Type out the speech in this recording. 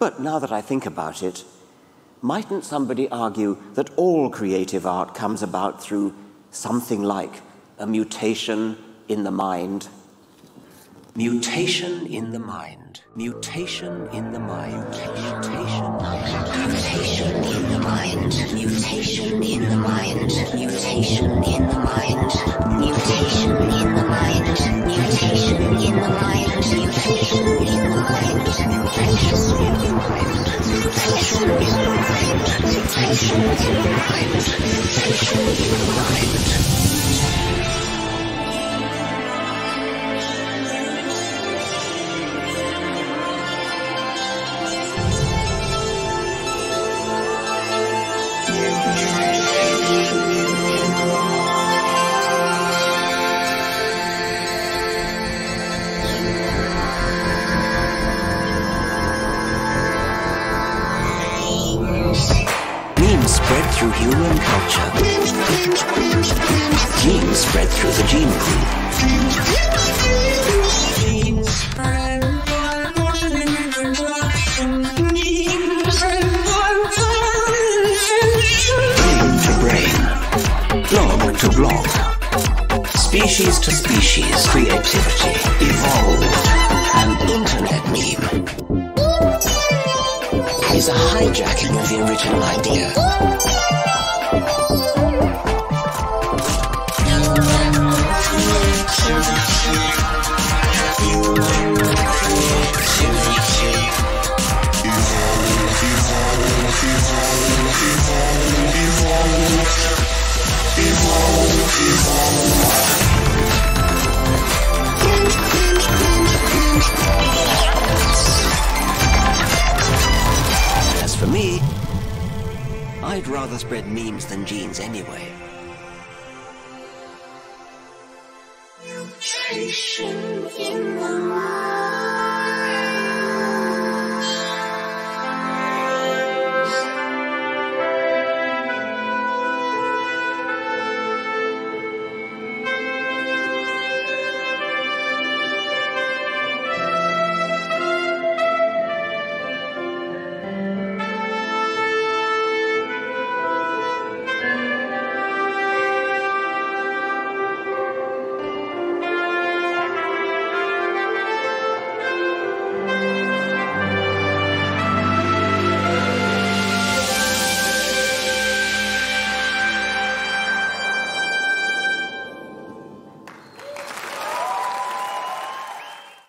But now that I think about it, mightn't somebody argue that all creative art comes about through something like a mutation in the mind? Mutation in the mind. Mutation in the mind. Mutation. In the mind. Mutation in the mind. Mutation in the mind. Mutation in the mind. Mutation in the mind. Mutation in the mind. Mutation in the mind. Is arrived. Attention is arrived. Attention is arrived. Human culture. Genes spread through the gene pool. Brain to brain. Blog to blog. Species to species. Creativity. Evolved. An internet meme is a hijacking of the original idea. As for me, I'd rather spread memes than genes anyway. 你睡得安吗